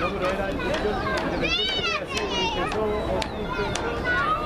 logro era el 18 independiente de la Sur, empezó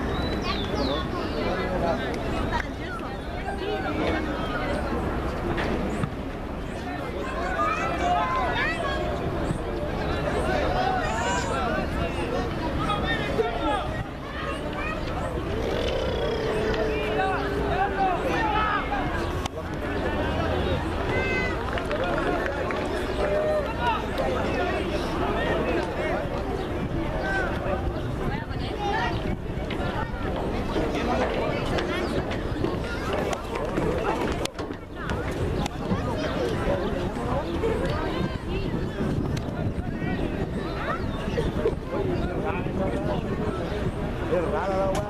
I don't know.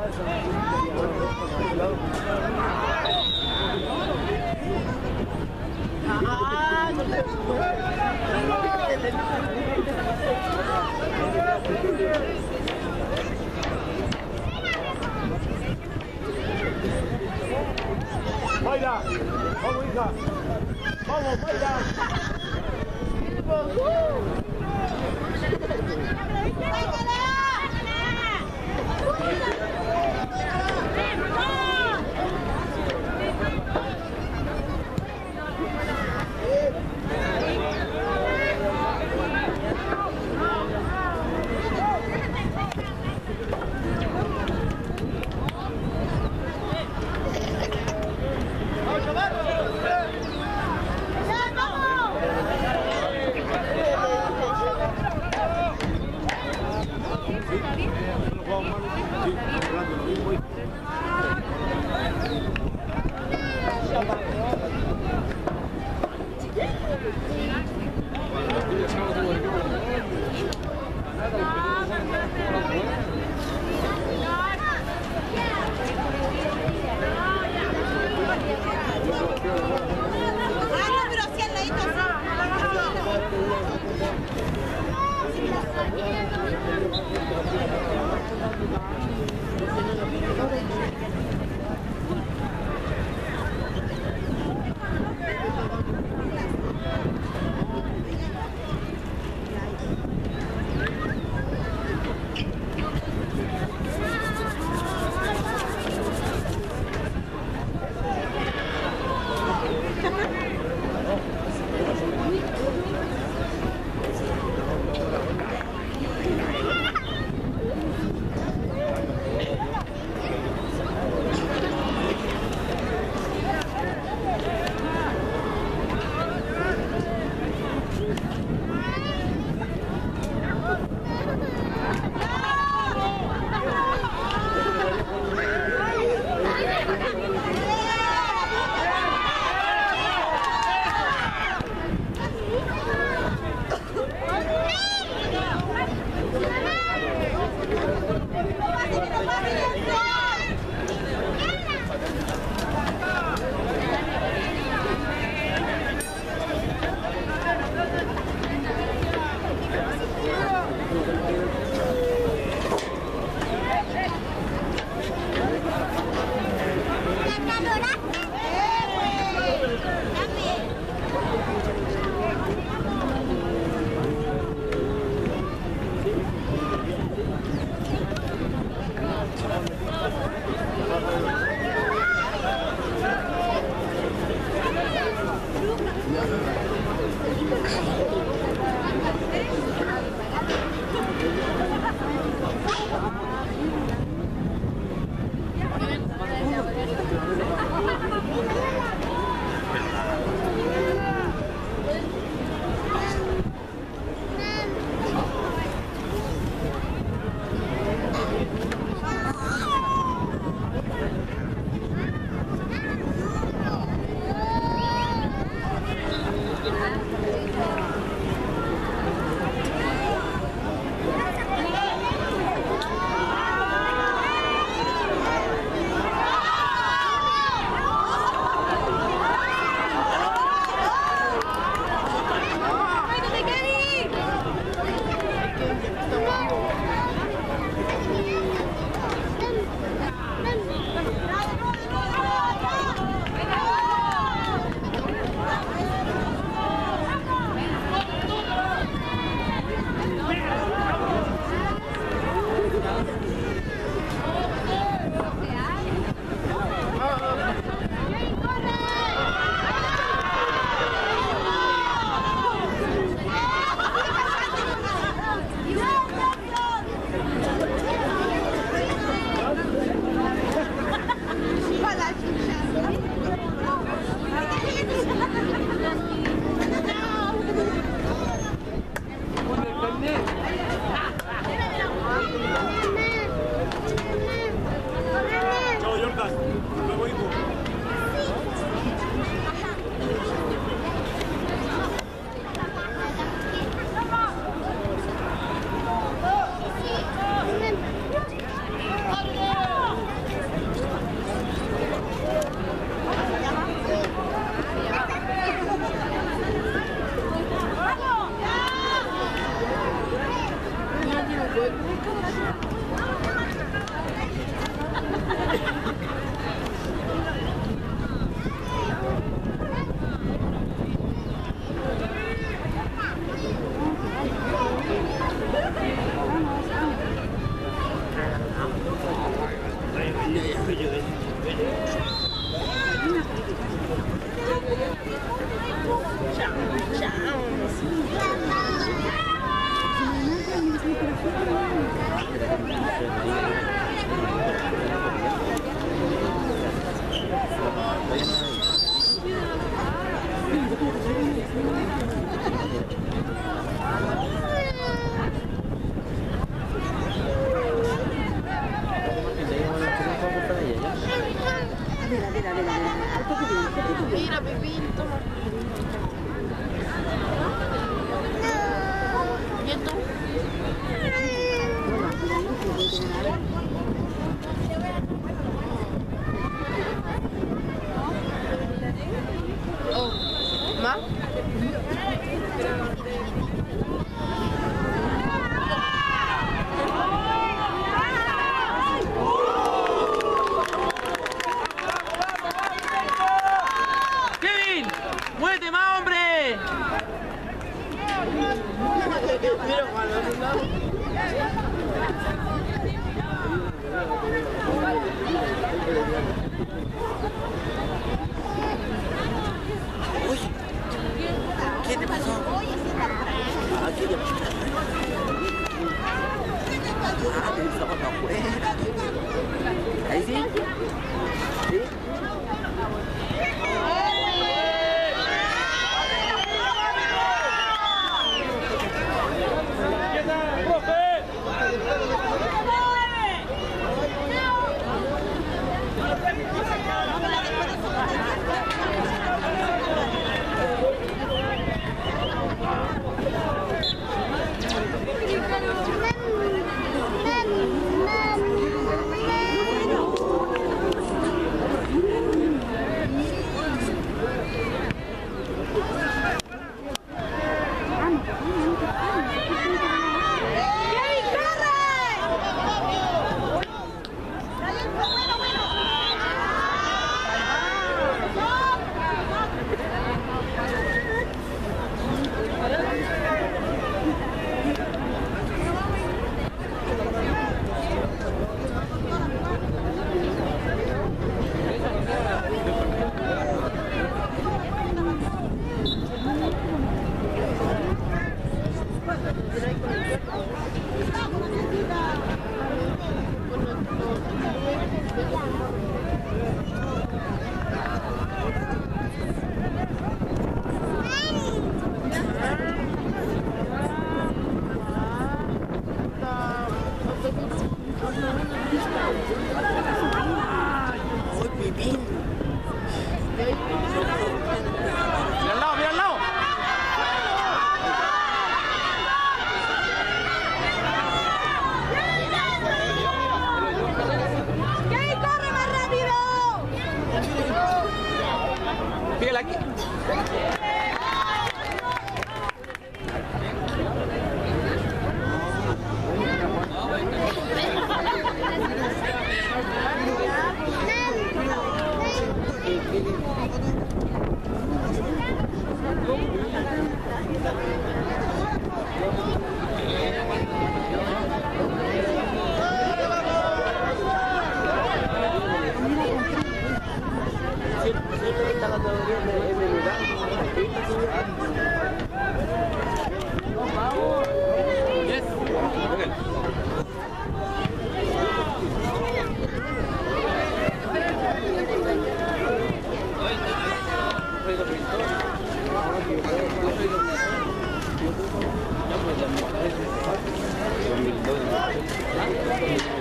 Thank